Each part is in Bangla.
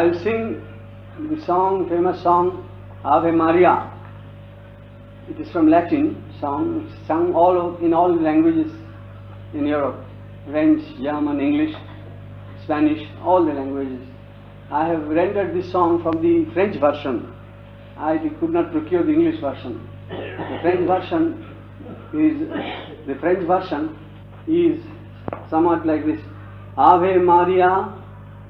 I'll sing the song, famous song, Ave Maria. It is from Latin song, sung all over, in all the languages in Europe, French, German, English, Spanish, all the languages. I have rendered this song from the French version. I could not procure the English version. The French version is the French version is somewhat like this. Ave Maria,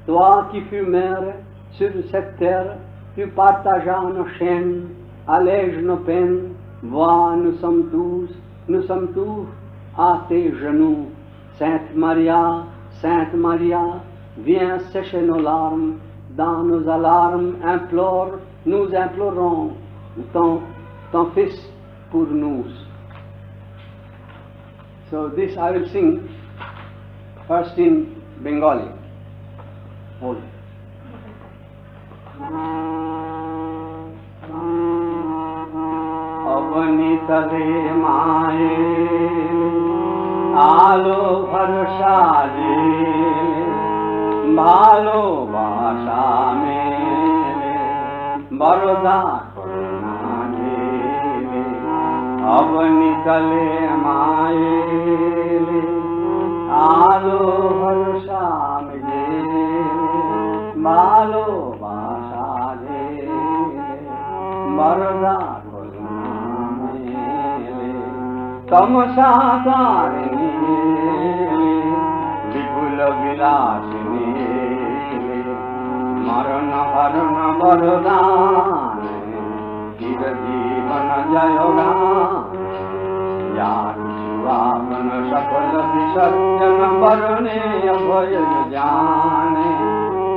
toi qui fus mère sur cette terre, tu partageas nos chaînes, allège nos peines, vois, nous sommes tous, nous sommes tous à tes genoux. Sainte Maria, Sainte Maria, viens sécher nos larmes, dans nos alarmes, implore, nous implorons ton, ton Fils pour nous. So this I will sing first in Bengali. Hold. অবনীতলে মায়ে আলো ভরসা যে ভালোবাসা মেলে বরদা অবনীতলে মায়ে আলো ভরসা মেলে ভালোবাসা ঢেলে বরদা করুণা মেলে তমসা তারিণী বিপুল বিলাসিনী মরণ হরণ বরদান চির জীবন জয় আপন সকল বিসর্জন বরণে অভয় জানে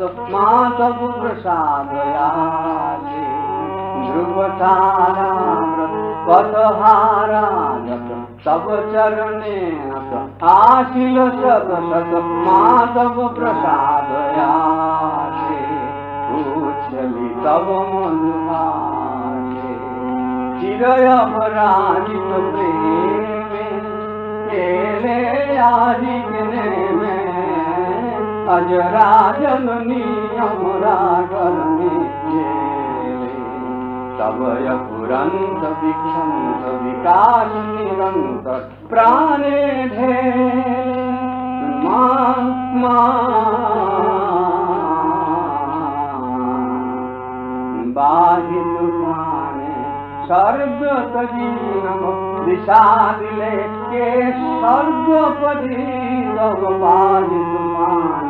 শত শত মা তব প্রসাদ আলে ধ্রুব তারা ব্রত, পথহারা যত তব চরণে নত আসিল শত শত, মা তব প্রসাদ আলে উচ্ছলি अजरा जननी तब पुरंत विक्षंत विकास निरंतर प्राणे ढे। माँ माँ। तजीनम दिशा दिले के स्वर्ग पदी तब बाहि तुमाने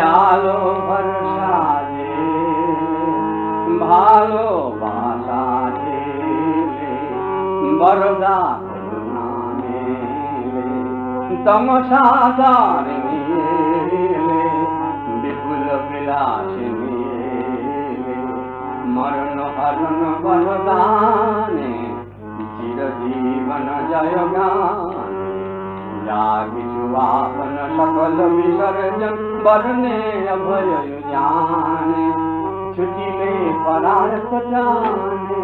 আলো ভরসা ভালো বাসা বরদা তমসা বিপুল বিলাস মরণ হরণ বরদানে, চিরজীবন জয় গান জাগি रावण सकल विसर्जन बरने अभय जाने छुटी में परारत जाने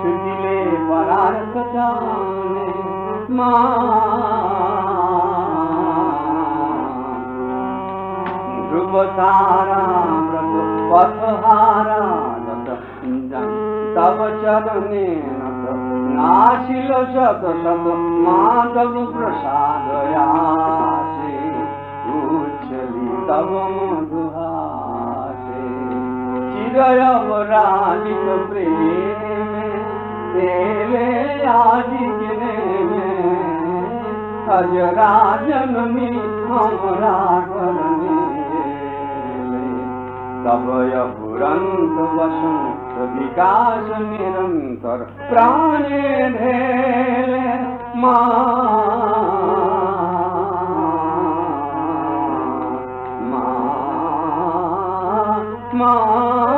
छुटी में परारत जाने ध्रुव तारा ब्रह्म पथहारा तब चरने नाशिल जग सब माधव प्रसाद। तवम गुहाते चिरयव राजित प्रेम तेले राजित नेम सज राजन में हमरा करने तवय पुरंत वसंत विकास निरंतर प्राणे धेले मा। মা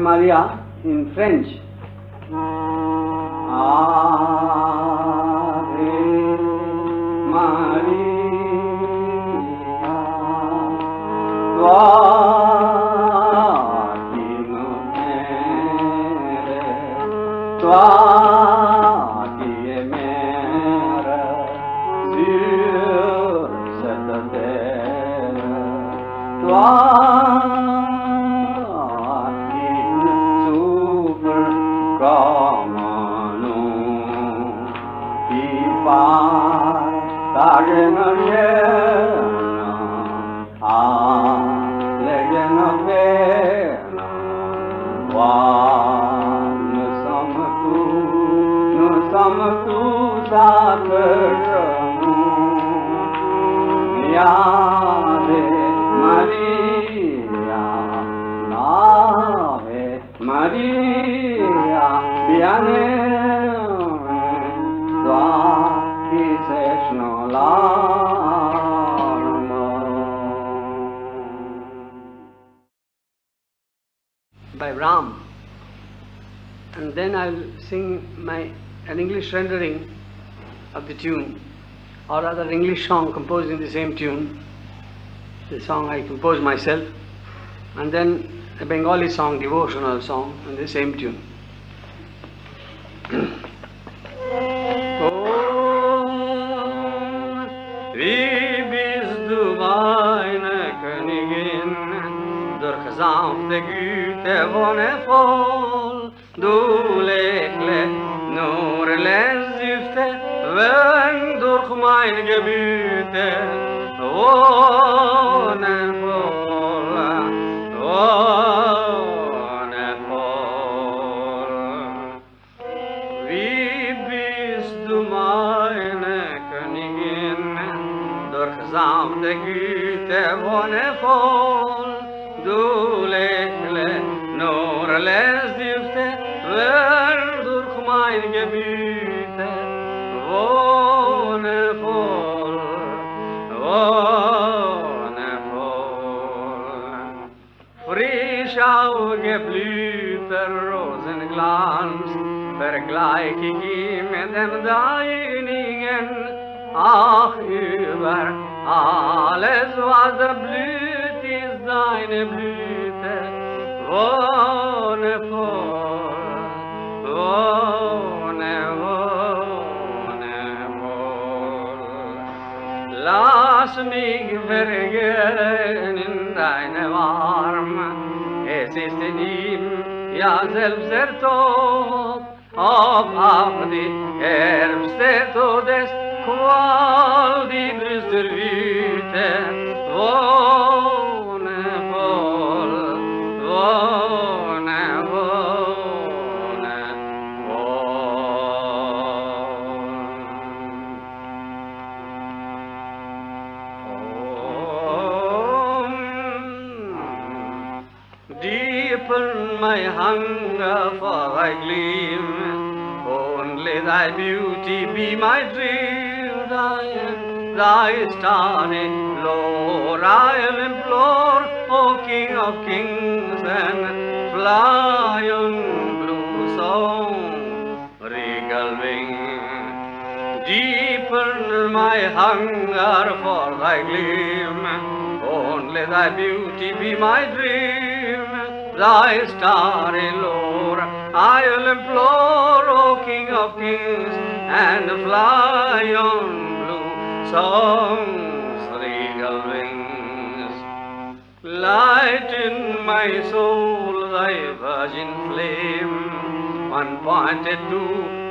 Maria in French. By Ram. And then I'll sing my an English rendering of the tune, or rather English song composed in the same tune. The song I composed myself, and then a Bengali song, devotional song, in the same tune. pervane foldulekle nurlen züfte ve durkmay gebüte. Oh. çekimeden dayinigen Ah über alles was blüht ist deine Blüte. Ohne Vor ohne ohne Vor Lass mich vergehen in deine Arme es ist in ihm ja selbst der Tod Ob ardi ermste todes quod ibris servite, my hunger for thy gleam, only thy beauty be my dream, thy, thy starry I'll implore, O King of kings, and fly on blue song, regal wing. Deepen my hunger for thy gleam, only thy beauty be my dream, thy starry lore. I'll implore, O King of kings, and fly on blue. Song's regal wings. Light in my soul thy virgin flame, one pointed to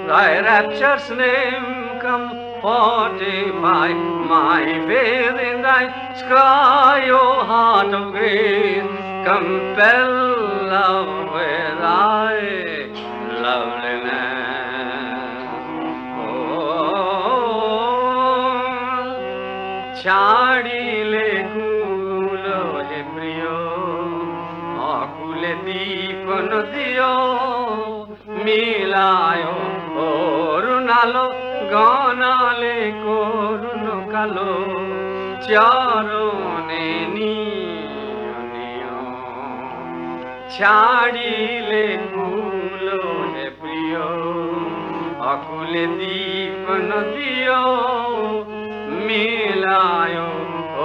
thy rapture's name, come fortify my faith in thy sky, O heart of grace, compel love with thy loveliness. Oh, ছাড়িলে কুল হে প্রিয় অকুলে দীপন দিও মিলায় অরুণালো গনালে করুণ কালো চরণে ছাড়িলে কুল হে প্রিয় অকুলে দীপন দিও মিলায়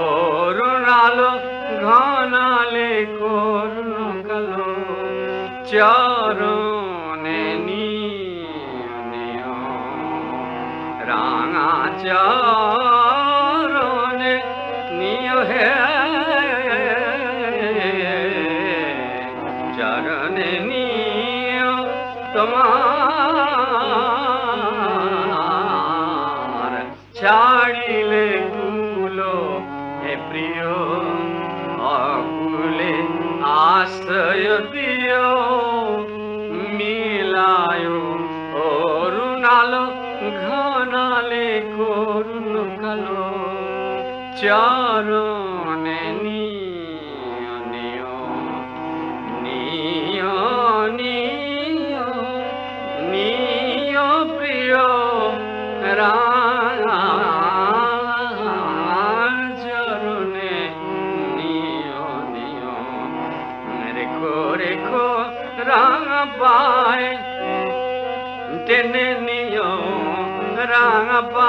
অরুণালো ঘনালে করুণ কালো চরণে নিয় নিয় রাঙা চরণে তোমার ছাড়িলে গুলো হে প্রিয় অকুলে আশ্রয় দিও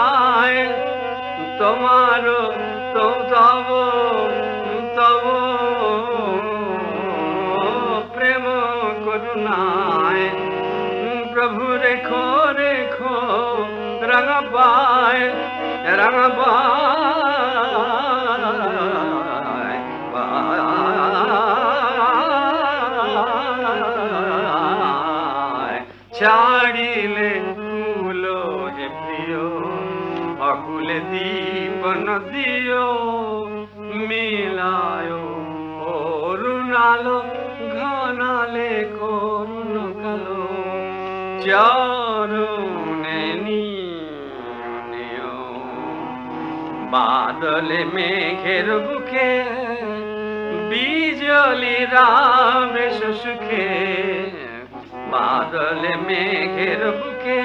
পায় তোমার তব তব প্রেম করুণায়। প্রভু রেখো রেখো রঙ পায় রঙ পায়। বাদলে মেঘের বুকে, বিজলি রামে সুখে বাদলে মেঘের বুকে,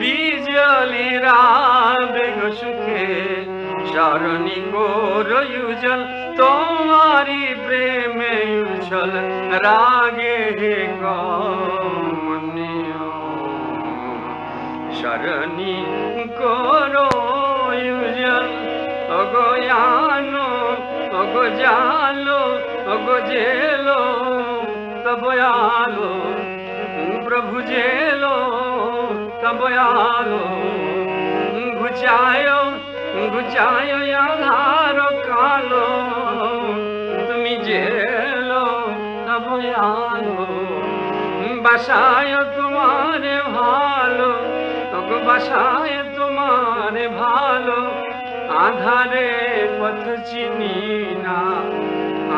বিজলি রাবে সুখে শরণী গোর উজল তোমারি প্রেমে উছল রাগে গমনীয় শরণী উজল অগয়ানো অগো জালো অগো জেলো তব আলো প্রভু জেলো তব আলো ঘুচায় ঘুচায় আধার কালো, তুমি জেলো তব আলো বাসায় তোমারে ভালো বাসায় তোমারে ভালো। আধারে পথ চিনি না,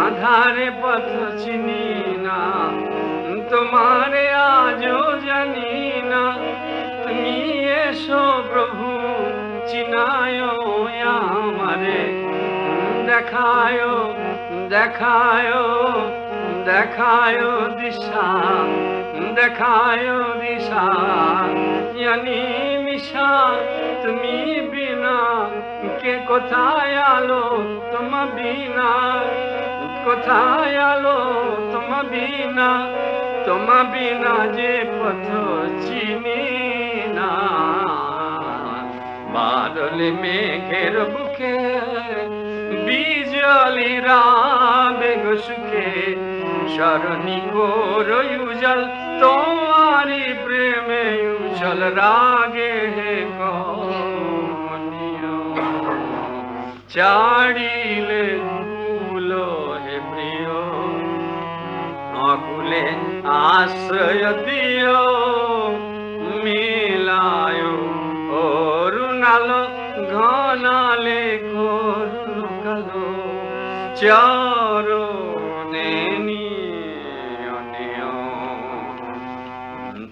আধারে পথ চিনি না। তোমারে আজও জানি না, তুমি এসো প্রভু চিনায় আমারে। দেখায় দেখায় দেখায় দিশা দেখায় দিশা। জানি মিশা, তুমি বিনা কে কোথায় তুম বিনা। কোথায় তুম বিনা। তুম বিনা যে পথ চিনি না। বাদল মেঘের বুকে বিজলি রাবে সুখে শরণী গোর উজল তোমারি প্রেমে উজল রাগে গমনীয় চাড়িলে কুলো, হে প্রিয়। অকুলে আশ্রয় দিও মিলায় অরুণাল, ঘনালে করুণ কালো চরণে নিয়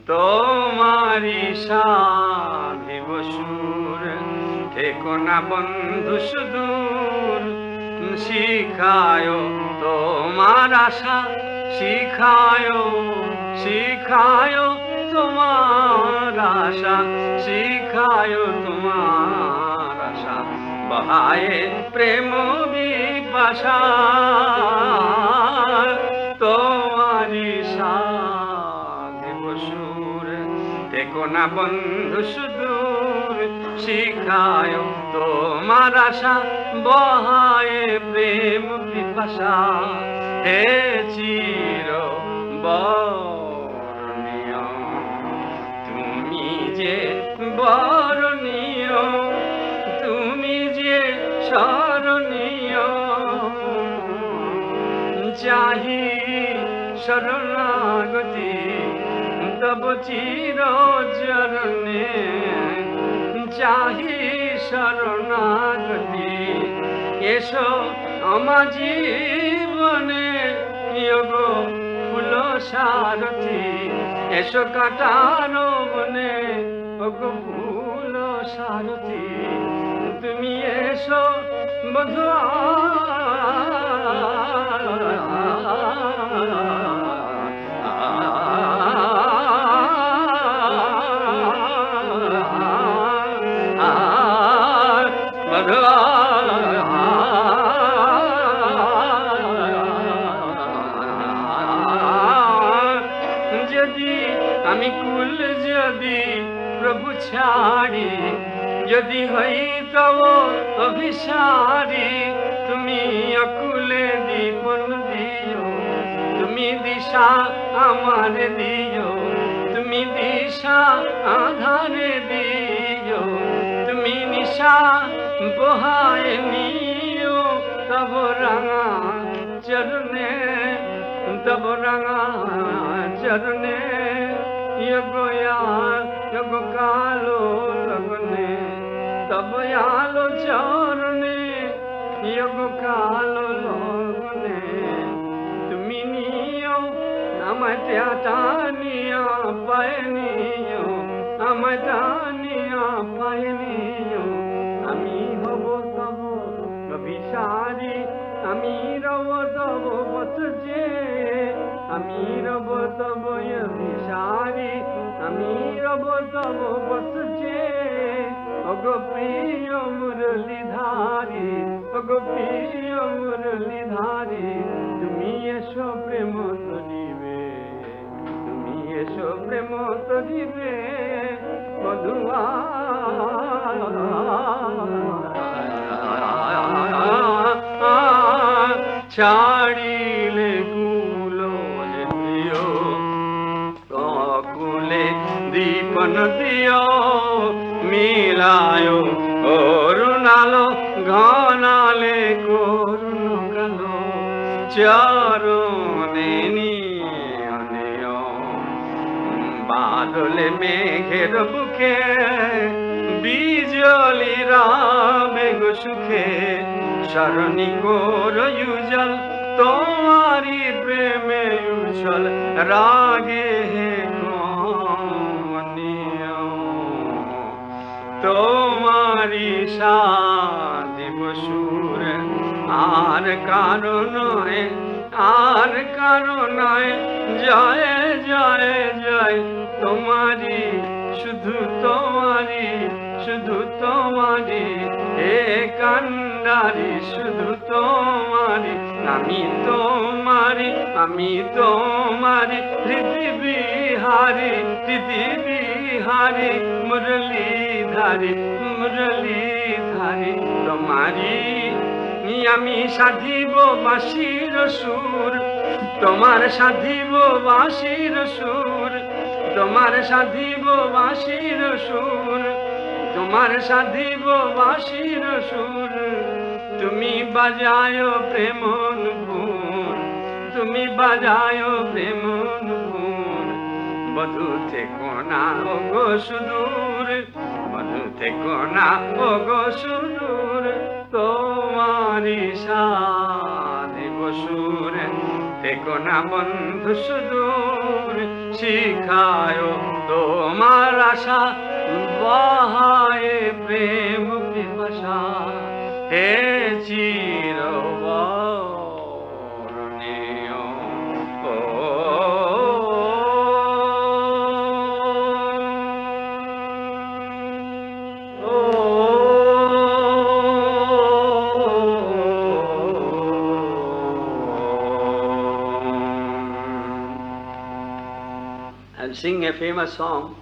তোমারি সাধিব থেকো না বন্ধু, সুদূর শিখায় তোমার আশা, শিখায় শিখায় তোমার আশা, শিখায় তোমার আশা। বহায়ে প্রেম বিপাশা তোমারি সাধিব সুর থেকো না বন্ধু, সুদূর শিখায় তোমার আশা, বহায়ে প্রেম পিপাসা। হে চির বরণীয়, তুমি যে বরণীয়, তুমি যে স্মরণীয়। চাহি শরণাগতি, তব চির চরণে চাহি শরণাগতি। এসো আমার জীবনে যোগ ফুল সারথি। এসো কাটানো বনে ওগো ফুল সারথি। তুমি এসো বধু যদি হই তব অভিসারি, তুমি অকুলে দীপন দিও, তুমি দিশা আমার দিও, তুমি দিশা আধার দিও, তুমি নিশা বহায় নিও, তব রাঙা চরণে, তব রাঙা চরণে ইয়গয়া কালো तब आलो चरणे यग कालो लगने তুমি নিও আমায় টানিয়া পায় নিও আমায় টানিয়া পায় নিও আমি হব তব অভিসারি আমি রব তব পথ যে আমি রব তব অভিসারি আমি রব তব পথ যে অগ প্রিয় মুরলীধারী অগ প্রিয় মুরলীধারী, তুমি এসো প্রেম তরিবে তুমি এসো প্রেম তরিবে মধুয়া। ছাড়িলে কুলো দিও কুলে দীপন দিও। মিলায় করুণালো ঘনালে করুণ কালো চরণে বাদলে মেঘের বুকে, বিজলি রামে গো সুখে। সরণি কোর ইউজল তোমারি প্রেমে উছল রাগে হে তোমারি সাদিব সুর আর কারও নয়, আর কারও নয়। জয় জয় জয়, তোমারি, শুধু তোমারি। শুধু তোমারি এ কান্ডারি শুধু তোমারি আমি তোমারি আমি তোমারি পৃথিবীহারি পৃথিবীহারি, মুরলীধারি মুরলীধারি। তোমারি আমি সাধিব বাঁশির সুর, তোমার সাধিব বাঁশির সুর, তোমার সাধিব বাঁশির সুর। তোমার সাধিব বাঁশির সুর। তুমি বাজায় প্রেমন গুণ। তুমি বাজায় প্রেমন গুণ। বধু থেকো না ও গো সুদূর। বধু থেকো না ও গো সুদূর। তোমারি সাধিব সুর থেকো না বন্ধু সুদূর। শিখায় তোমার আশা। বহায় প্রেম পিপাসা হে চির I'll sing a famous song,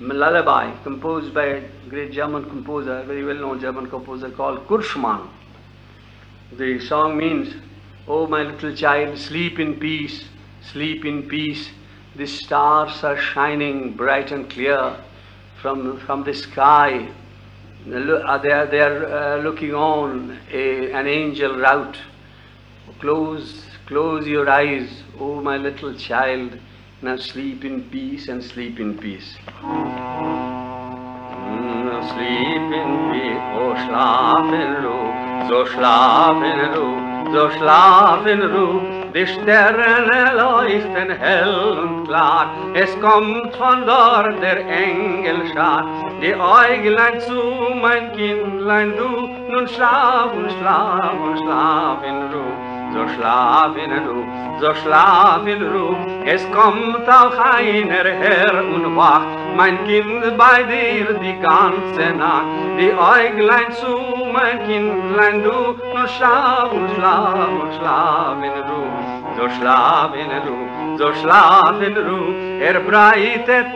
Lullaby, composed by a great German composer, very well known German composer called Kurschmann. The song means, Oh my little child, sleep in peace, sleep in peace. The stars are shining bright and clear from, from the sky. Uh, They are, they are uh, looking on a, an angel route. Close, close your eyes, oh my little child. Now sleep in peace and sleep in peace. Mm, Sleep in peace, oh schlaf in Ruhe, so schlaf in Ruhe, so schlaf in Ruhe. Die Sterne leuchten hell und klar, es kommt von dort der Engelschar. Die Äuglein zu, mein Kindlein, du, nun schlaf und schlaf und schlaf in Ruhe. So schlaf in Ruhe, so schlaf in Ruhe, es kommt auch einer her und wacht, mein Kind bei dir die ganze Nacht. Die Äuglein zu, mein Kindlein, du, nur schlaf und schlaf und schlaf in Ruhe. so schlafen Ruh, so schlafen Ruh, er breitet,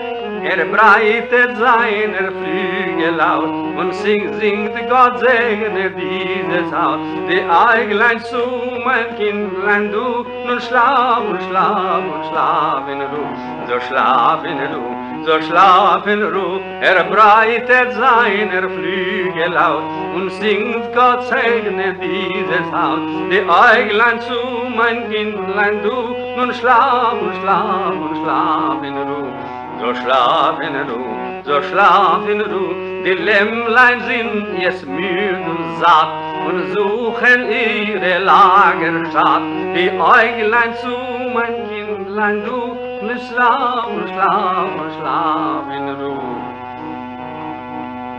er breitet seiner Flügel aus und singt, singt Gott segne dieses Haus. Die Eiglein zu, mein Kindlein, du, nun schlaf und schlaf und schlaf in Ruh, so schlaf in Ruh, so schlaf in Ruh, er breitet seiner Flügel aus und singt Gott segne dieses Haus. Die Äuglein zu, mein Kindlein, du, nun schlaf und schlaf und schlaf in Ruh. So schlaf in Ruh, so schlaf in Ruh, die Lämmlein sind jetzt müd und satt und suchen ihre Lagerstadt. Die Äuglein zu, mein Kindlein, du, nun schlaf und schlaf und schlaf in Ruh.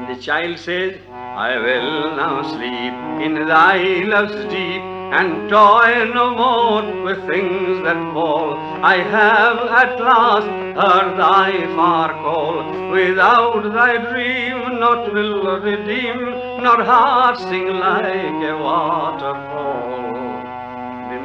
The child said, I will now sleep in thy love's deep and toil no more with things that fall. I have at last heard thy far call. Without thy dream, not will redeem, nor heart sing like a waterfall.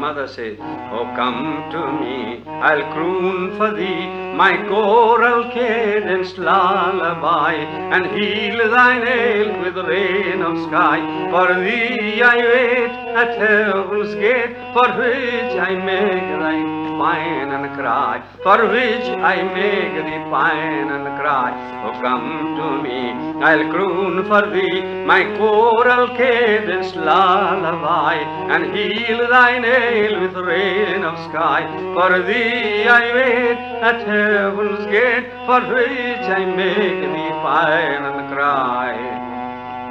The mother says, Oh, come to me, I'll croon for thee my choral cadence lullaby, and heal thine ache with rain of sky. For thee I wait at heaven's gate, for which I make thy pine and cry, for which I make thee pine and cry. Oh, come to me, I'll croon for thee my choral cadence lullaby, and heal thine with rain of sky. For thee I wait at heaven's gate, for which I make thee pine and cry.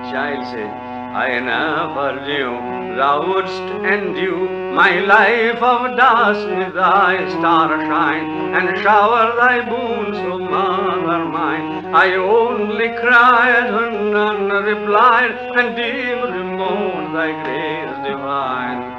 Child said, I never knew thou wouldst endue my life of dust with thy star shine, and shower thy boons, O mother mine. I only cried and none replied, and dim moaned thy grace divine.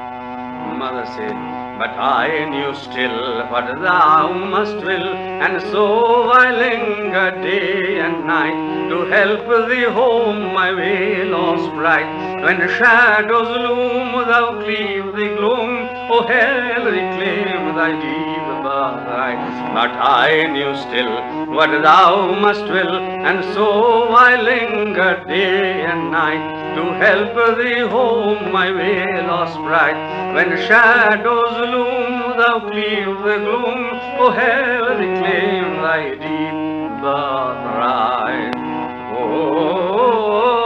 Mother said, but I knew still what thou must will, and so I linger day and night to help thee home my way lost bright. When shadows loom, thou cleave the gloom, O hell reclaim thy deep birthright. But I knew still what thou must will, and so I linger day and night to help thee home my way lost bright. When shadows loom, thou cleave the gloom, O hell reclaim thy deep birthright. ঘুম oh,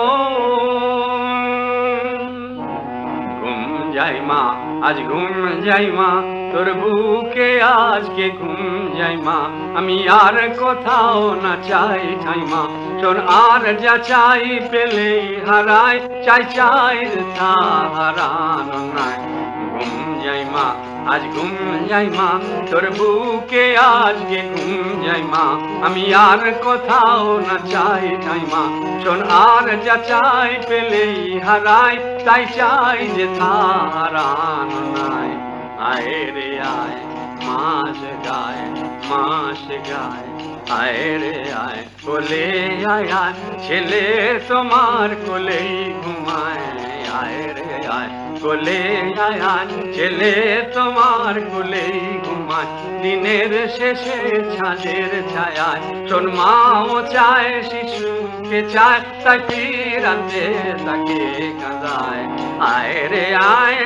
যাই মা, আজ ঘুম যাই মা, তোর বুকে আজকে ঘুম যাই মা। আমি আর কোথাও না চাই চাই মা, তোর আর যা চাই পেলেই হারাই, চাই চাই তা হারানো নাই। ঘুম যাই মা আজ ঘুম যাই মা তোর বুকে আজকে ঘুম যাই মা আমি আর কোথাও না চাই চাই মা শোন আর যা চাই পেলেই হারাই তাই চাই যে হারানো নাই আয় রে আয় মাস গায় মাস গায় আয় রে আয় কোলে আয় আয় ছেলে তোমার কোলেই ঘুমায় আয় রে আয় কোলে আয় আয়, ছেলে তোমার কোলেই ঘুমায়। দিনের শেষে ছাদের ছায়ায়, শোন মাও চায়, শিশুকে চায় তাই ফিরাতে তাকে কাঁদায়। আয় রে আয়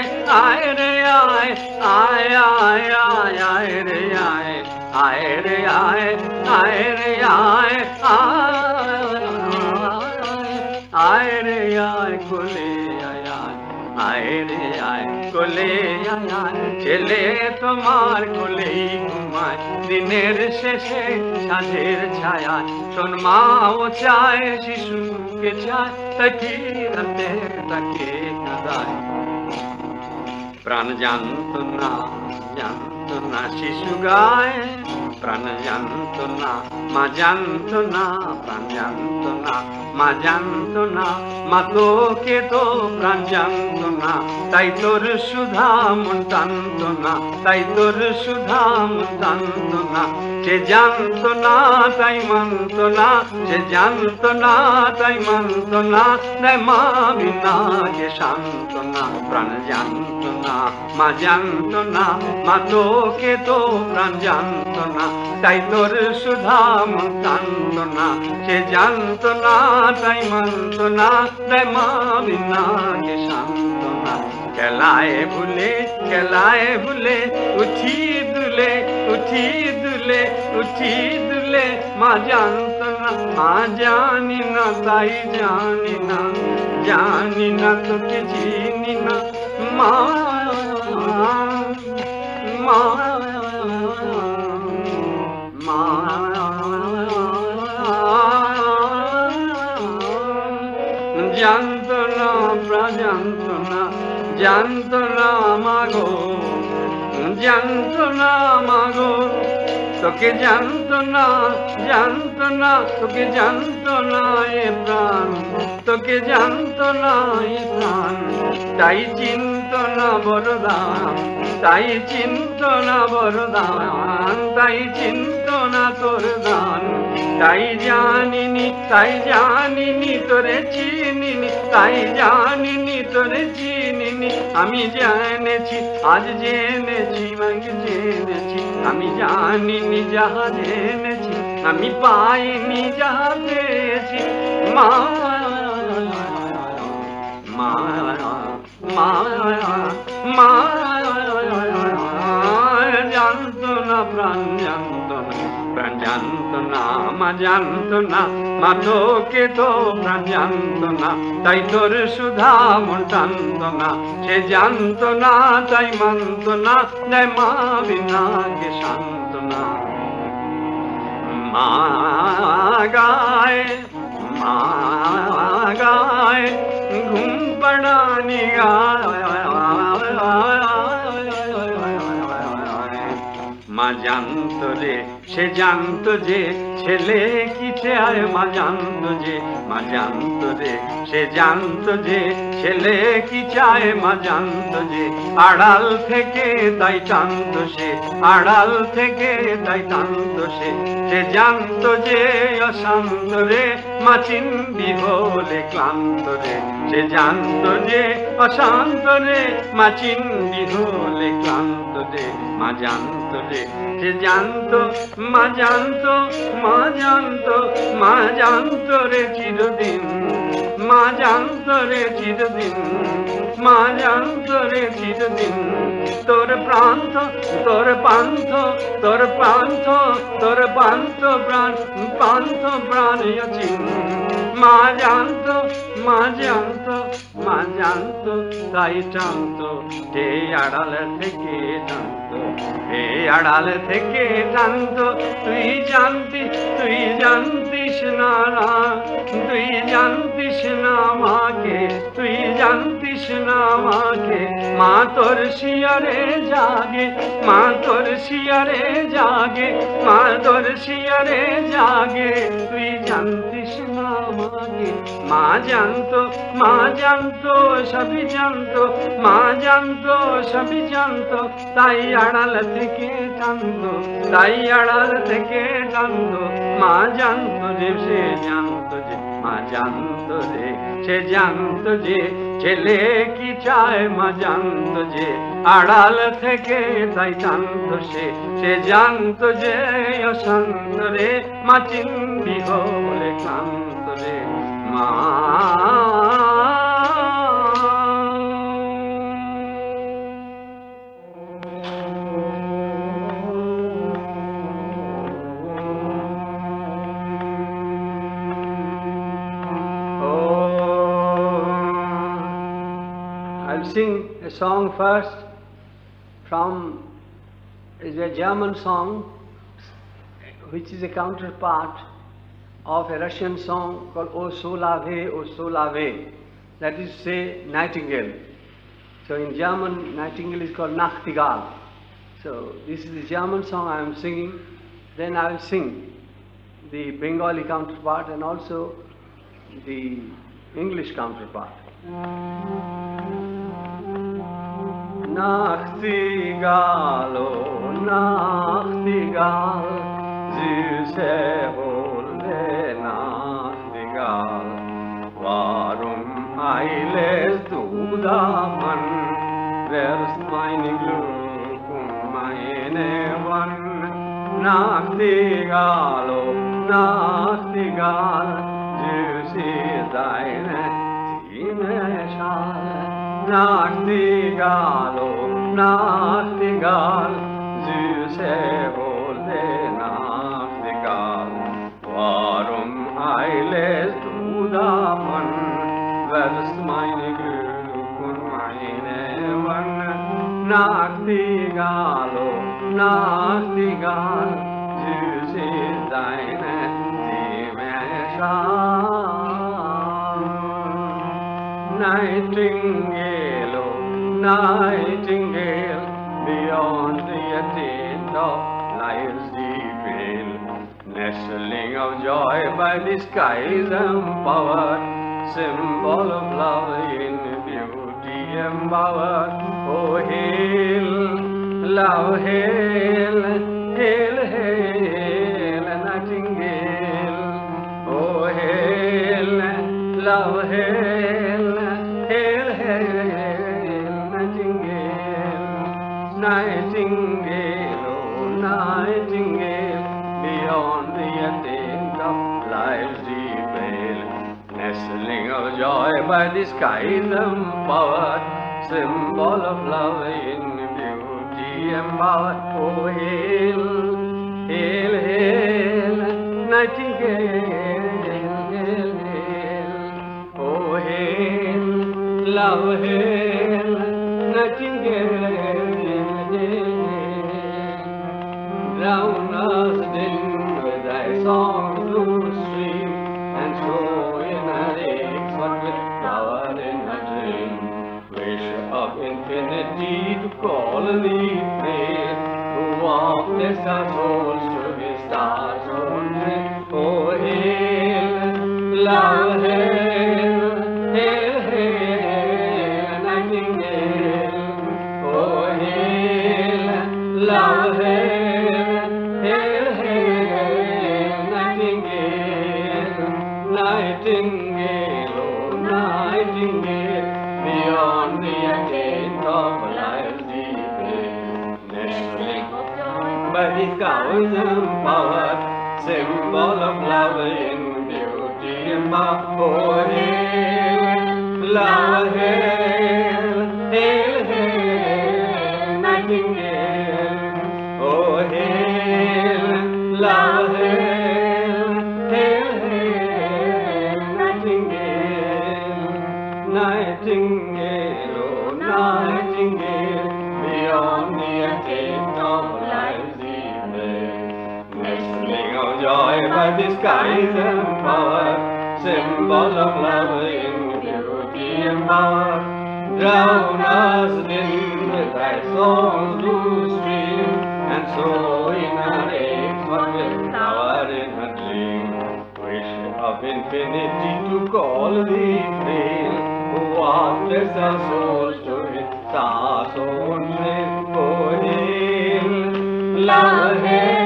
আয় রে আয় আয় আয় আয় আয় রে আয় আয় রে আয় আয় রে আয় আয় রে আয়, কোলে আয় আয় আয় রে আয় কোলে আয় আয় ছেলে তোমার কোলেই ঘুমায় দিনের শেষে সাঁঝের ছায়া শোন মাও চায় শিশুকে চায় তাই ফিরাতে তাকে কাদায় প্রাণ জানত না জানত শিশু প্রাণ মা প্রাণ মা মা তোকে তো প্রাণ তাই তোর সুধা মন তাই তোর সুধা মন সে জানত না তাই মানত না সে জানত না তাই মানত না, তাই মা বিনা কে শান্ত না, প্রাণ জানত না, মা জানতো না, মা তোকে তো প্রাণ জানতো না, তাই তোর সুধা মন না। সে জানত না, তাই মানতো না, তাই মা বিনা কে শান্ত না। খেলায় ভুলে খেলায় ভুলে, উঠি দুলে উঠি দুলে উঠি দুলে, মা জানত না, মা জানি না, তাই জানি না জানি না তোকে, চিনি না মা। মা মা জানত না প্রাণ জানত না জানত না মাগো জানত না মাগো তোকে জানত না জানত না, তোকে জানত না এ প্রাণ। তোকে জানত না এ প্রাণ। তাই চিন্ত না বরদান, তাই চিন্ত না বরদান, তাই চিন্ত না তোর দান। তাই জানিনি তাই জানিনি, তোরে চিনিনি, তাই জানিনি, তোরে চিনিনি। আমি জেনেছি, আজ জেনেছি মাকে জেনেছি। আমি জানিনি যাহা জেনেছি, আমি পাইনি যাহা পেয়েছি। মা জানতো না, প্রাণ জানতো প্রাণ জানতো না, মা জানতো না, মা তোকে তো প্রাণ জানতো না, তাই তোর সুধা মন টানতো না। সে জানতো না, তাই মানত না, তাই মা বিনা কে শান্ত না। মা গায় ঘুম পড়ানি মা জানত রে সে জানত যে ছেলে কি চায় মা জানত যে, মা জানত রে সে জানত যে, ছেলে কি চায়? মা জানত যে, আড়াল থেকে তাই টানত সে, আড়াল থেকে তাই টানত সে সে জানত যে, অশান্ত রে, মা চিন্দি হলে ক্লান্ত রে, সে জানত যে, অশান্ত রে, মা চিন্দি হলে ক্লান্ত রে, মা জানত রে সে জানত, মা জানত মা জানত মা জানত রে চিরদিন, মা জানত রে চিরদিন, মা জানত রে চিরদিন। তোর প্রান্ত, তোর পান্থ তোর পান্থ তোর পান্থ প্রাণ পান্থ প্রাণ অচিন মা জানত মা জানত মা জানত, তাই জানত হে আড়াল থেকে জানত? হে আড়াল থেকে জানত, তুই জানতিস তুই জানতিস না তুই জানতিস না মাকে, তুই জানতিস না মাকে। মা তোর শিয়ারে জাগে, মা তোর শিয়ারে জাগে, মা তোর শিয়ারে জাগে। তুই জানতিস না মাকে, মা জানতো মা জানতো, সবই জানতো, মা জানতো, সবই জানতো। তাই আড়াল থেকে টানতো তাই আড়াল থেকে টানতো মা জানতো যে, সে জানতো যে, মা জানতো যে, সে জানতো যে, ছেলে কি চায়? মা জানতো যে, আড়াল থেকে তাই জানতো সে সে জানতো যে, অশান্ত রে, মা চিন্দি হলে ক্লান্ত রে। মা a song first from is a German song which is a counterpart of a Russian song called O Solave, O Solave. That is say nightingale. So in German, nightingale is called Nachtigall. So this is the German song I am singing. Then I will sing the Bengali counterpart and also the English counterpart. Nachtigall, oh Nachtigall, süße holde Nachtigall, warum eilest du davon, wärst meine Glück und meine Wonne. Nachtigall, oh Nachtigall, süß ist deine Zimmerschale. নাটিগাল ওম নাটিগাল জুসে বলে নাটিগাল ওয়ারম হাইলে সুদামন vers meine Glück und meine Wangen. Nachtigall oh Nachtigall süß ist deine Stimme Scham Nightingale nightingale, beyond the attain of life's deep veil, nestling of joy by the skies empowered, symbol of love in beauty embowered. Oh, hail, love, hail, hail, hail, nightingale. Oh, hail, love, hail, hail, by the skies empowered, symbol of love in beauty embowered. Oh, hail, hail, hail, nightingale, hail, hail. Oh, hail, love, hail, nightingale, hail, hail. Drown us in with thy song call the av dessa tolv tjugo stars och hel land skies empowered, symbol of love in beauty and power. Drown us in thy song's blue stream, and so in our age will flower in a dream. Wish of infinity to call thee frail, who waters our souls to its stars own. Oh, hail, love,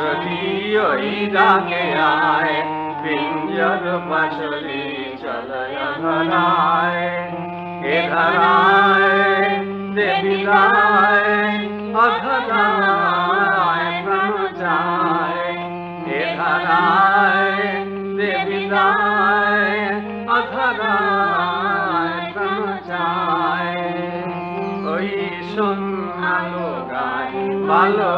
रतियोई जाके आए पिंजर मछली चल धराए हे धराए देवी लाए अधराए प्रभु जाए हे धराए देवी लाए अधराए प्रभु जाए ओई सुन आलो गाय मालो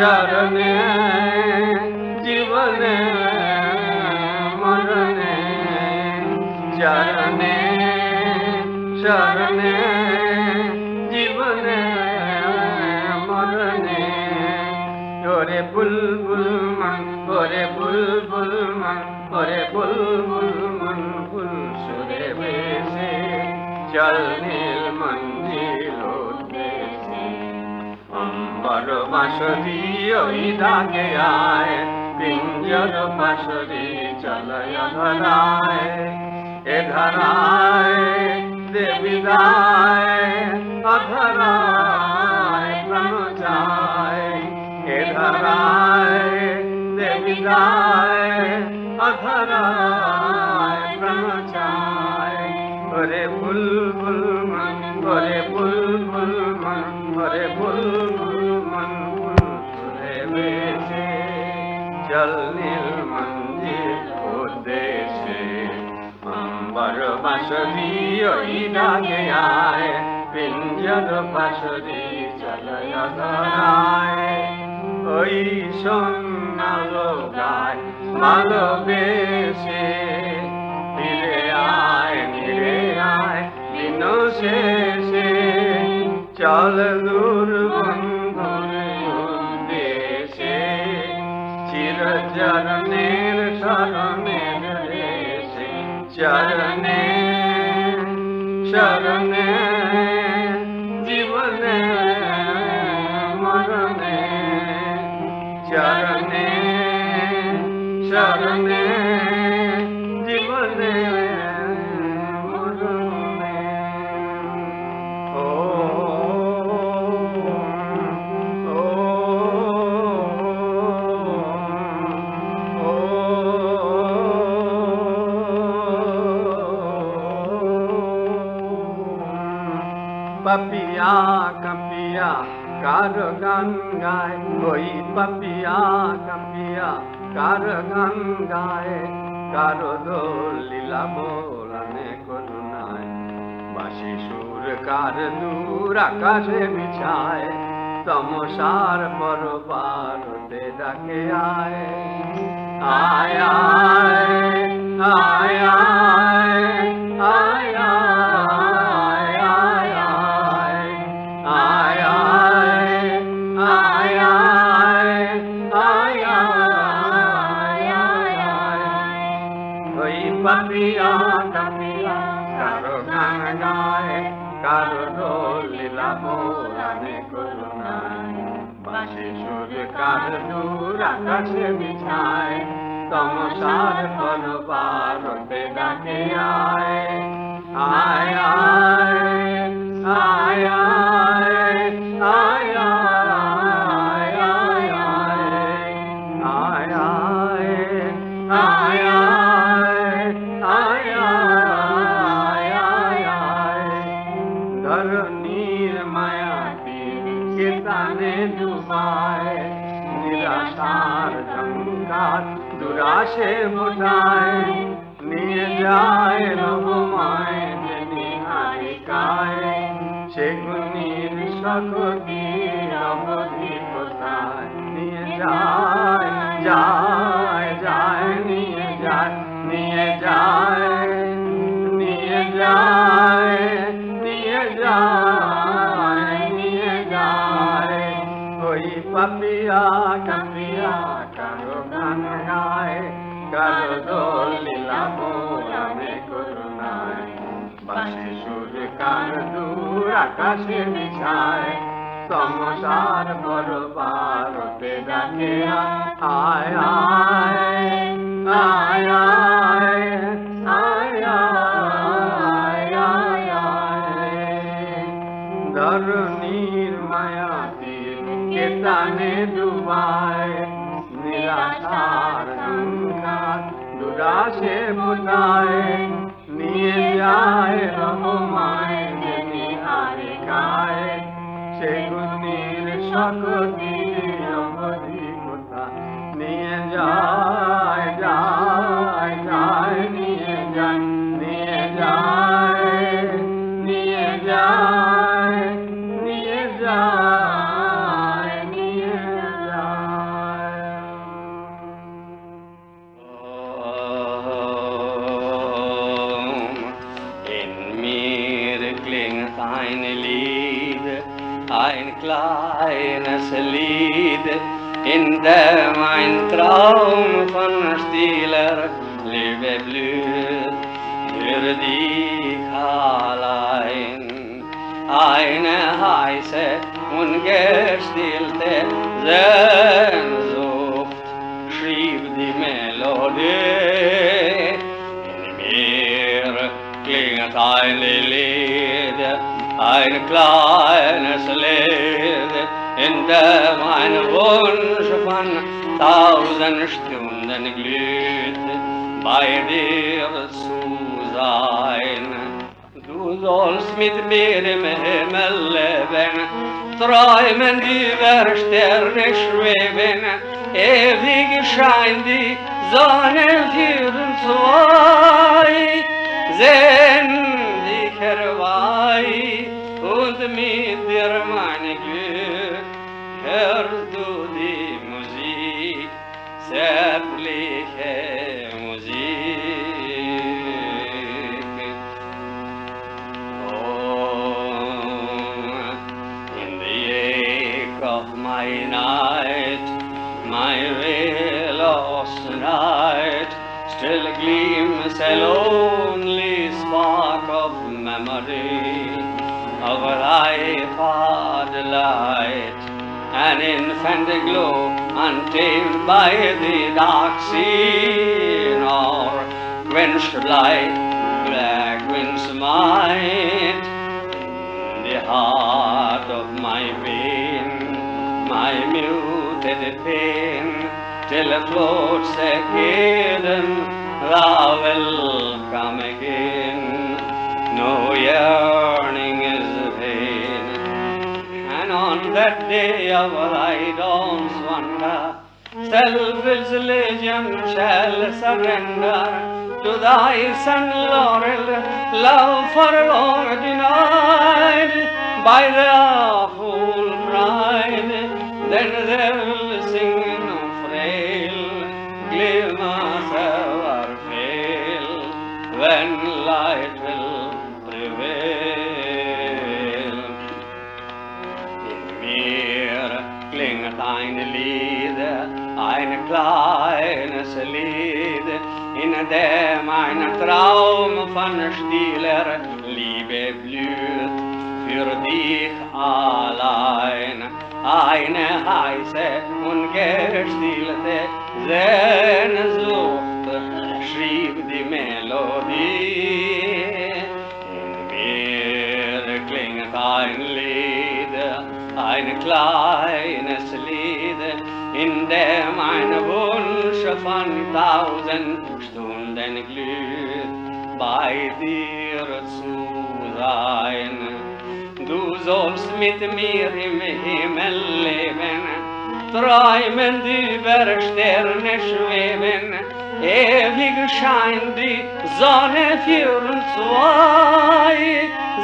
शरण जीवन मरण चरण शरण বাঁশরি ওই ডাকে আয়, পিঞ্জর বাঁশরি চলয় ধরায়। এ ধরায় দেবী দায়, অধরায় প্রাণ যায় এ ধরায় দেবী দায়, অধরায় अंबर बसरी ओई डाके आए पिंजर बसरी चलय धराए ওই সন্ন্যালো গায় ভালোবেসে ফিরে আয় ফিরে আয় দিন শেষে। চল দুর্গন্ধ चरणे शरणे जीवने मरणे चरणे शरणे পাপিয়া, কাপিয়া, কার গান গায়? ওই পাপিয়া, কাপিয়া, কার গান গায়? কারও দোল, লীলা বোলানে করুণায় বাসি সুর কার দূর আকাশে বিছায় তমসার পর পারতে ডাকে আয় আয় আয় আয় আয় আকাশে বিছায় তমসার পর পারতে ডাকে আয় আয় আয় আয় আয়। দুরাশে মোটায়, নিয়ে যায় রবমায় নিহারিকায়। সেগুনির নিয়ে যায় যায় যায়, নিয়ে যায় নিয়ে যায় নিয়ে যায় নিয়ে যায় নিয়ে যায়। ওই পাপিয়া কারও দোল লীলা মোরামে করুণায়, বাসি সুর কার দূর আকাশে বিছায়, সমসার বড় পারতে ডাকে আয় আয়। গায়ে নিয়ে যায় রহমায় যে নিহারে গায়ে সে গুণীর সকলে in dem ein Traum von stiller Liebe blüht, für dich allein. Eine heiße und gestillte Sehnsucht schrieb die Melodie. In mir klingt ein Lied, ein kleines Lied, in dem ein Wunsch von tausend Stunden glüht, bei dir zu sein. Du sollst mit mir im Himmel leben, träumen über Sterne schweben, ewig scheint die Sonne für uns zwei, sehen dich herbei und mit of my night, my lost night, still gleams a lonely spark of memory of a life hard light, an infant glow untamed by the dark sea, nor quenched light, black winds might. The heart of my pain, my muted pain, till it floats a hidden, thou will come again. No yearning is vain, and on that day of thy dawn's wonder, self's legion shall surrender to thy son laurel, love for long denied by the Liebe blüht, für dich allein. Eine heiße und gestillte Sehnsucht schrieb die Melodie. In mir klingt ein Lied, ein kleines Lied, in dem ein Wunsch von tausend Stunden glüht, bei dir zu sein. Du sollst mit mir im Himmel leben, träumend über Sterne schweben, ewig scheint die Sonne für uns zwei,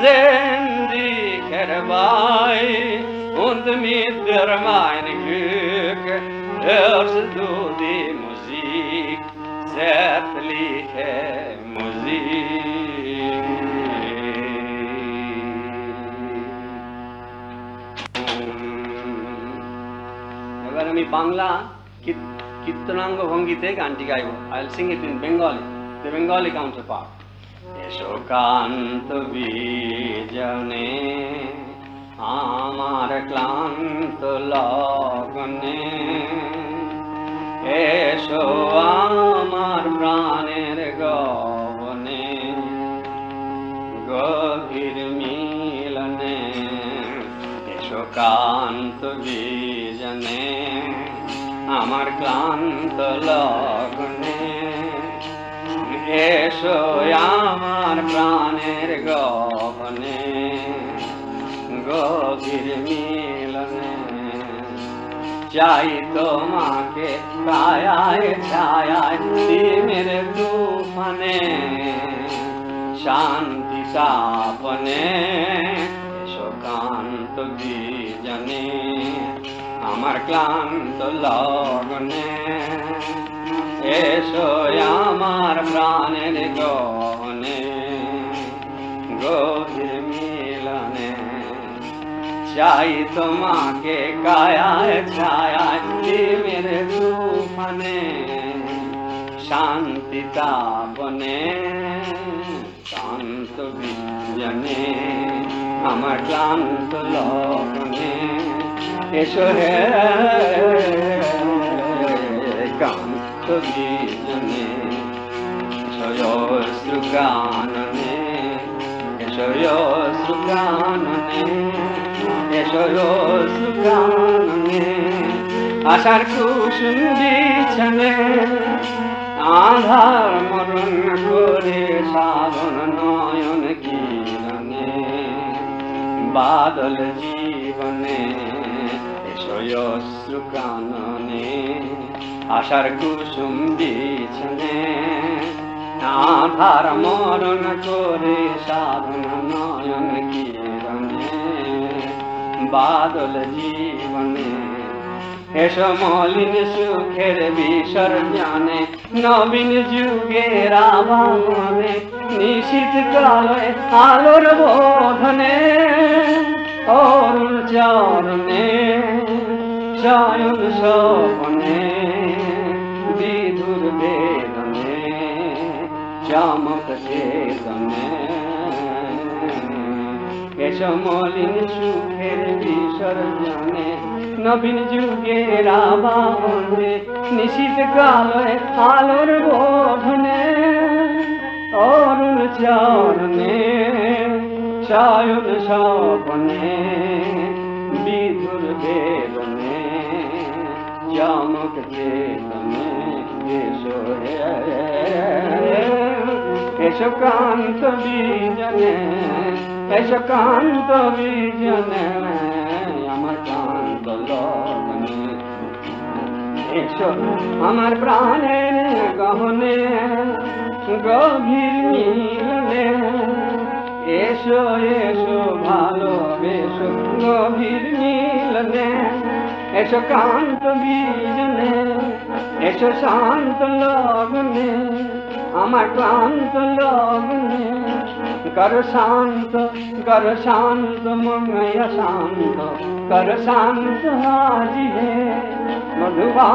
sehen dich herbei und mit dir mein Glück hörst du die Musik, zärtliche Musik. আমি বাংলা কীর- কীর্তনাঙ্গ ভঙ্গিতে গানটি গাইব। I sing it in Bengali the Bengali counterpart এসো বিজনে, আমার ক্লান্ত লগনে। এসো আমার প্রাণের গবনে গভীর মিলনে। এসো কান্ত বিজনে আমার ক্লান্ত লগনে। এসো আমার প্রাণের গহনে গভীর মিলনে। চাই তোমাকে ছায়ায় ছায়ায় দিনের তুফানে শান্তি সাপনে এসো কান্ত বিজনে। আমার ক্লান্ত লগনে। এসো আমার প্রাণের গহনে, গভীর মিলনে। চাই তোমাকে কায়ায়, ছায়ায়, প্রেমের তুফানে শান্তি তাপনে শান্ত বিজনে আমার ক্লান্ত লগনে। আশার কুসুম বিছনে আধার মরণ করে সাধন নয়ন কিরণে বাদল জীবনে কাননে আশার কুসুম বিছনে। আধার মরণ করে সাধন নয়ন কিরণে। বাদল জীবনে, এসো মলিন সুখের বিসর্জনে নবীন যুগের আবাহনে নিশীত কালে আলোর বোধনে। অরুণ চরণে শয়ন স্বপনে, বিধুর বেদনে চমক চেতনে এসো মলিন সুখের বিসর্জনে, নবীন যুগের আবাহনে নিশীত কালে আলোর বোধনে অরুণ চরণে সায়ন স্বপনে, বিধুর বেদনে। চমক চেতনে এসো কান্ত বিজনে এসো কান্ত বিজনে আমার কান্ত আমার প্রাণের গহনে গভীর মিলনে এসো এসো ভালোবেসো গভীর মিলনে এসো কান্ত বিজনে, এসো শান্ত লগনে, আমার ক্লান্ত লগনে। কর শান্ত কর শান্ত, মঙ্গয় শান্ত, কর শান্ত আজি হে মধুবা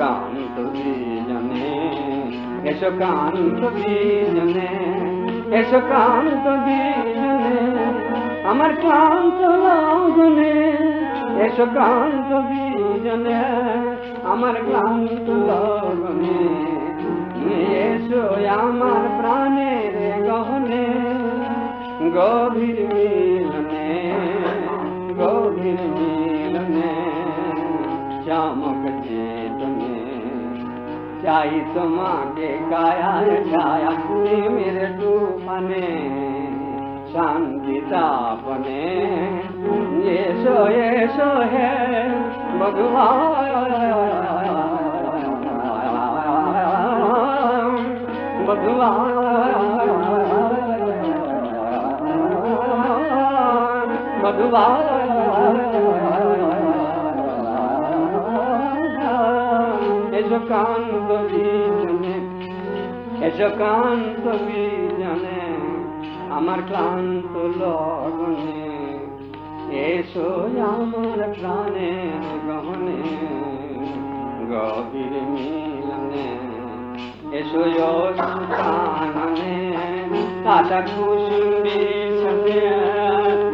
কান্ত বিজনে। এসো কান্ত বিজনে, এসো কান্ত বিজনে। আমার ক্লান্ত লগনে, এসো কান্ত বিজনে আমার ক্লান্ত লগনে, এসো আমার প্রাণের গহনে, গভীর মিলনে গভীর মিলনে, চমক চেতনে। চাই তোমাকে কায়ায় ছায়া سوه سوه مڌو مڌئا مڌو ڄڪان جو ڪانه আমার ক্লান্ত লগনে, এসো আমার প্রাণে গহনে, গভীর মিলনে, এসো সুতাননে তাজা খুশি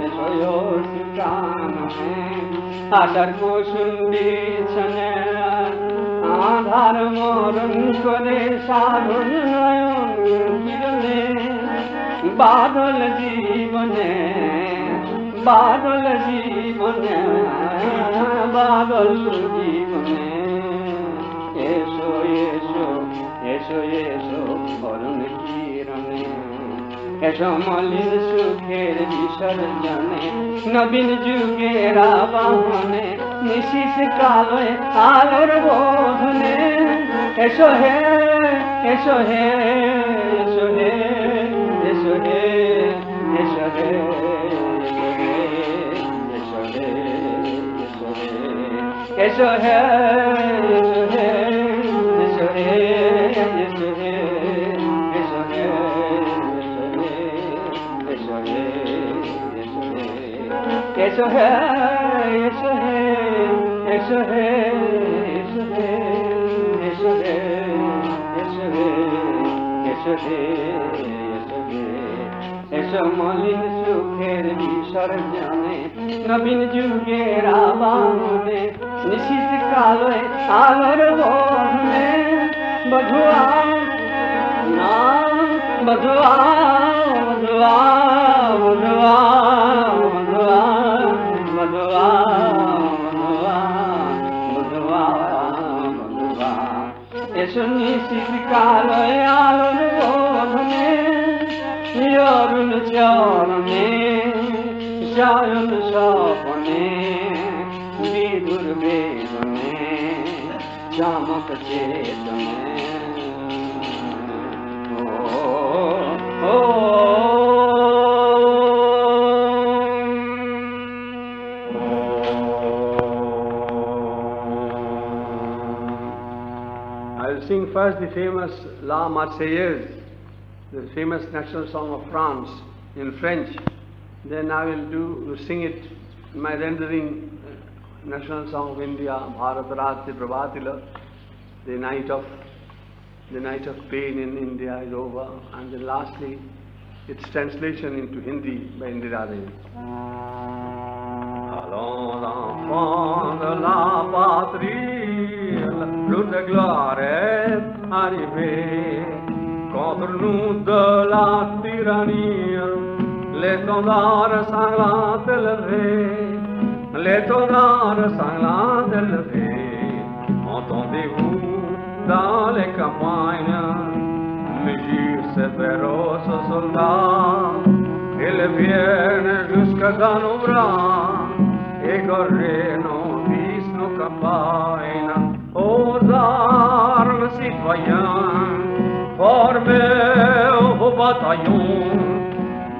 এসো সুতাননে তাজার খুশবি আধার মরণ করে সাধন নয় বাদল জীবনে বাদল জীবনে বাদল জীবনে। এসো এসো এসো এসো করুণ কিরণে। এসো মলিন সুখের বিসর্জনে, নবীন যুগের আবাহনে নিশিস কালে আলোর বোধনে। এসো হে এসো হে এসো হে এসো হে এসো হে এসো হে এসো হে এসো হে এসো হে এসো হে এসো হে এসো হে এসো হে এসো হে এসো হে এসো হে এসো হে এসো মলিন সুখের বিসর্জনে নবীন যুগের আবাহনে निश्चित काल बधुआ बधुआ बधुआ बधुआ बधव बधवा बधवा निश्चित कल आल में चार Oh, oh, oh. I will sing first the famous La Marseillaise, the famous national song of France in French. Then I will do sing it my rendering national song of India, Bharat Ratri Prabhatila, the night of the night of pain in India is over, and then lastly its translation into Hindi by Indira Devi. Enfants de la patrie, la lutte gloire est arrivée. Contre nous de la tyrannie, l'étendard sanglant élevé, l'étendard sanglant élevé. Entendez-vous dans les campagnes, mugir ces féroces soldats, ils viennent jusqu'à dans nos bras, égorger nos fils, nos campagnes, aux armes citoyens, formés au bataillon,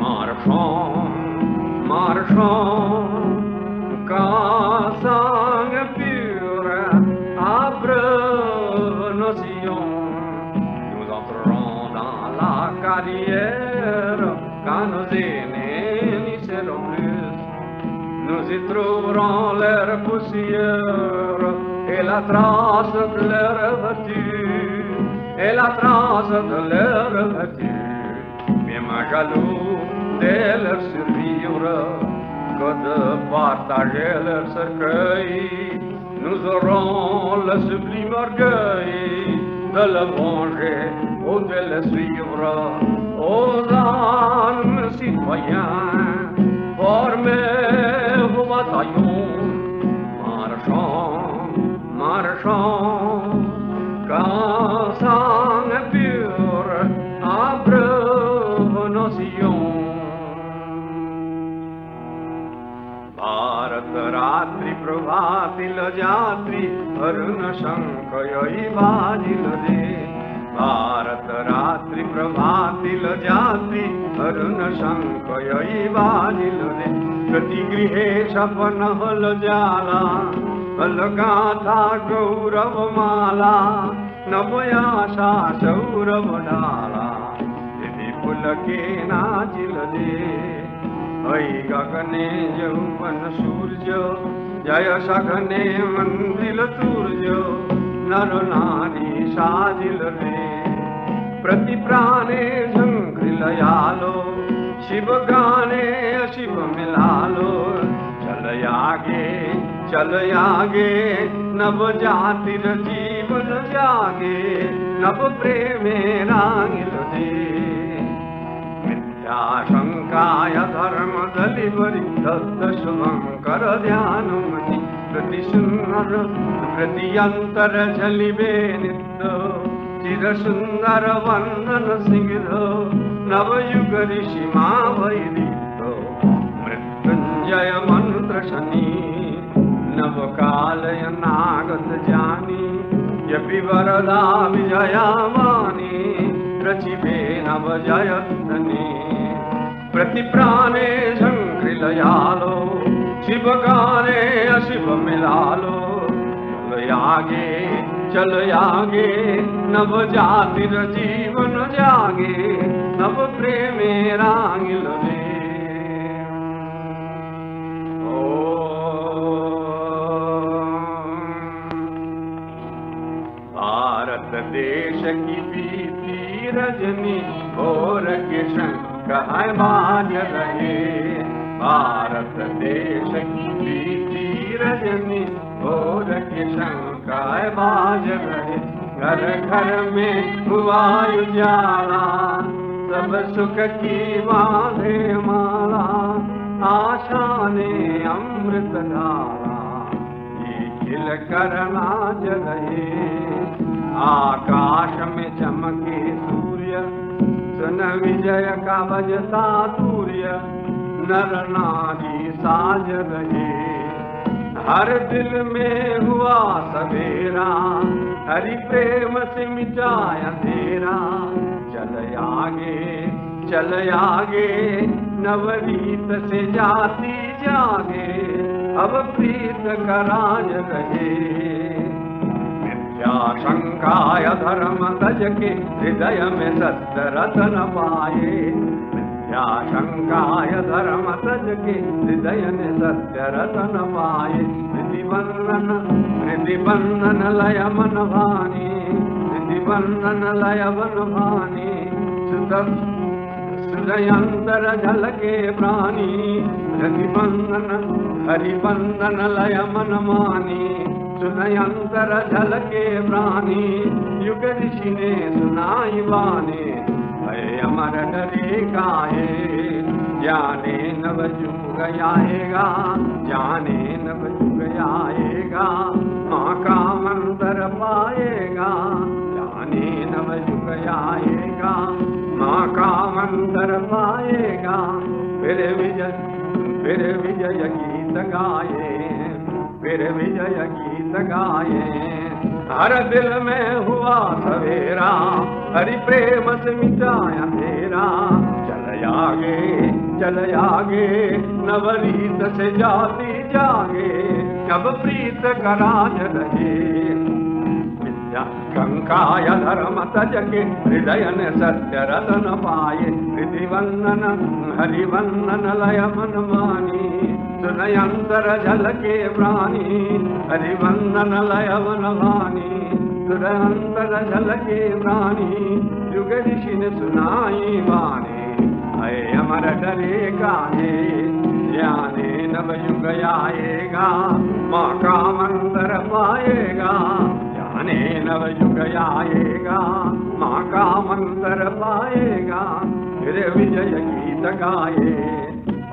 marchons, marchons, Kasang pure abre nos Nous entrons dans la carrière Quand nos aînés n'y seront plus. Nous y trouverons leur poussière Et la trace de leur vertu Et la trace de leur vertu. Bien ma galop de leur survivre. De partager leur cercueil. Nous aurons le sublime orgueil de le venger ou de le suivre aux âmes citoyens formés au bataillon. Marchons, marchons, quand sang pur abreuve রাত্রি প্রভাতিল যাত্রী, অরুণ শঙ্কয়ই বাজিল রে। ভারত রাত্রি প্রভাতিল যাত্রী, অরুণ শঙ্কয়ই বাজিল রে। প্রতি গৃহে সপন হল জালা অলগাথা গৌরব মালা নবয়াশা সৌরভ ডালা। পুলকে নাচিল রে। ऐ भगने जन सूर्य जय सघने मन्दिल सूर्य नर नारी साजिले प्रतिप्राणे झङ्घ्रिलयालो शिव काले शिव मिलालो। चलयागे चलयागे नव जातिल जीव यागे नव प्रेमे रागिल रागिले याशङ्काय धर्मगलिवरि ध्यानमति प्रतिसुन्दर प्रति नित्य चिरसुन्दर वन्दन सिंह सिंहो नवयुग ऋषिमा वैरितो मृत्युञ्जय मन्त्रशनि नवकालय नागत जानी यपि वरदा विजयामानि प्रचिबे नवजय धनि प्रतिप्राणे जं कृ मिलागे चल आगे नव जातिर जीवन यागे नव प्रेमे रागिले भारत देश की रजनी भोर के कीतीरजनीर है बाज रहे। भारत देश की प्रीति रजनी, भोर के है बाज रहे। घर घर में हुआ उजाला, सब सुख की बांधे माला आशा ने अमृत धारा। ये खिल करना रहे आकाश में चमके सूर्य सुन विजय का बजता सूर्य, नर नारी साज रहे। हर दिल में हुआ सवेरा, हरि प्रेम से मिटाय तेरा। चल आगे चल आगे नवरीत से जाती जागे। अब प्रीत का राज रहे। या शङ्काय धर्म तजके हृदय मे सत्यरतन पाये व्या शङ्काय धर्म तजके हृदय मे सत्यरतन पायेधि वन्दन हृदि लय मनमाने निधि वन्दन लय वनमाने सुदृदयन्तर जलके प्राणि हृदि वन्दन हरिवन्दन लय मनमाने सुनयंतर झलके प्राणी। युग ऋषि ने सुनाई बाने है अमर डरे गाए जाने नव जुग आएगा, जाने नव जुग आएगा। माँ का मंत्र पाएगा, जाने नव जुग आएगा। माँ का मंत्र पाएगा, फिर विजय फिर विजय गीत गाए। फिर विजय गीत गाए हर दिल में हुआ सवेरा, हरि प्रेम से मिटाया तेरा। चल आगे चल आगे, नवरीत से जाती जागे अब प्रीत रहे। विद्या कंकाय धर्म तजके हृदय ने सत्य रतन पाए। हृदि वंदन, हरि वंदन लय मन मानी। దురయంతర జలకే ప్రాణి హరివందన లయవన వాణి దురయంతర జలకే ప్రాణి యుగరిషిన సునాయి వాణి. అయమరటరే కానే ధ్యానే నవయుగయాయేగా మా కామంతర పాయేగా ధ్యానే నవయుగయాయేగా మా కామంతర పాయేగా విజయ గీత గాయే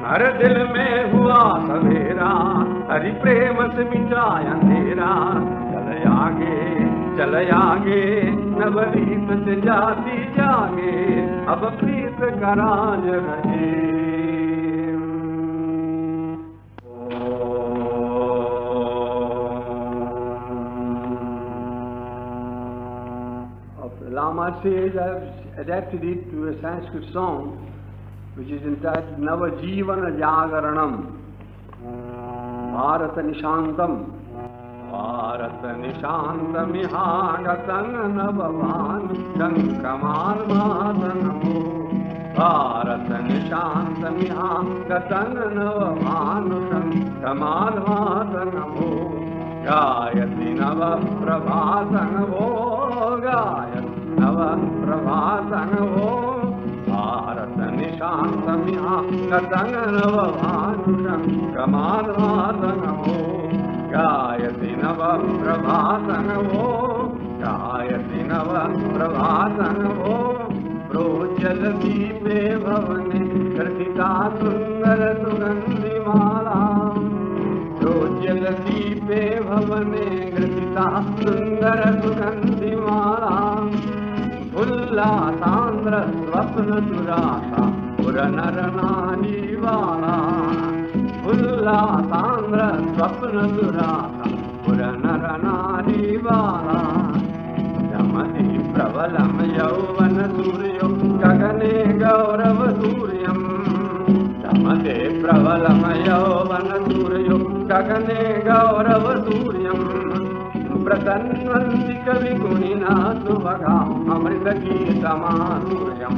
हर दिल में हुआ सवेरा हरि प्रेम से मिटाया अंधेरा। चल आगे चल आगे नवरीत से जाती जागे अब प्रीत कराज रहे। Lama says I've adapted it to a Sanskrit song which is entitled Navajivana Jagaranam, Bharata Nishantam. Bharata निशान्तमिहागतङ्गन भवान् शङ्कमार्मादनमो भारत निशान्तमिहागतङ्गन भवान् शङ्कमार्मादनमो गायति नवप्रभासनवो गायति नवप्रभासनवो कतङ्ग गायति नवप्रभातनवो गायति नवप्रभातनवो प्रभासन प्रोज्जलदीपे भवने कृतिता सुन्दरसुगन्धिमाला रोज्जलदीपे भवने कृतिता सुन्दरसुगन्धिमाला सुगन्धिमाला మధుర నరణాని ఉల్లాసాంధ్ర స్వప్న దురాత పుర నరణాని జమది ప్రబలం యౌవన సూర్యో గగనే గౌరవ సూర్యం తమదే ప్రబలం యౌవన సూర్యో గగనే గౌరవ సూర్యం ప్రసన్వంతి కవి గుణినా సుభగా అమృత గీతమాసూర్యం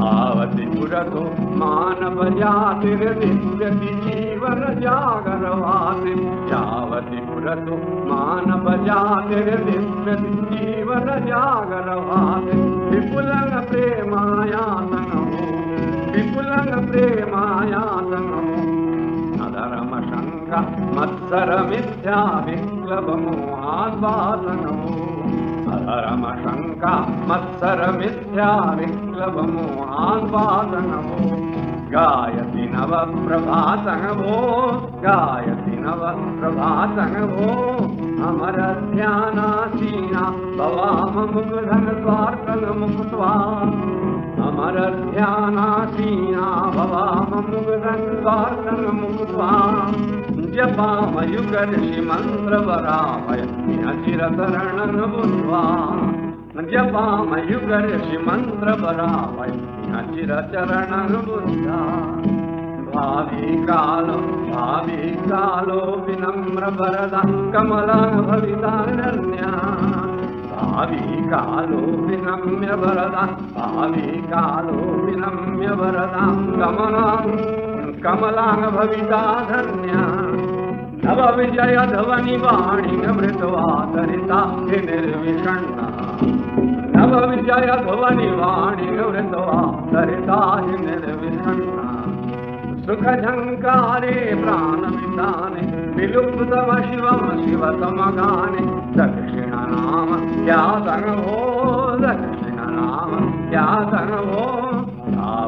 वति पुरतो मानवजातिर्विति जीवनजागरवाति यावति पुरतो मानवजातिर्विप्रति जीवनजागरवात् विपुलते मायासनम् विपुलङ्गे मायासनम् अदरमशङ्क मत्तरमिथ्या विङ्गमोहाद्वादनम् परमशङ्का मत्सरमिथ्या विक्लवमोहान् भो गायति नव गायति नव प्रभातः वो अमरध्यानासीना भवाम मुग द्वातलमुक्त्वा अमरध्यानासीना भवाम मुगङ्गत्वातलमुक्त्वा జపామయుగర్షిమంద్రవరామయ కర్షి మంద్రవరామయ నిరచరణనువా భావీ కాలం భావీ కాలో వినమ్రవరద కమలాభవితారణ్య భావీ కాలో వినమ్య భావీ కాలో వినమ్య కమలా कमलां भविता धन्या नवविजय ध्वनि वाणि मृत्वा धरिताभिनिर्विषण्णा नवविजय ध्वनि वाणि मृत्वा धरिताभिनिर्विषण्णा सुखझङ्कारे प्राणमितानि विलुप्तमशिव शिवसमगानि दक्षिणनाम या दक्षिणनाम या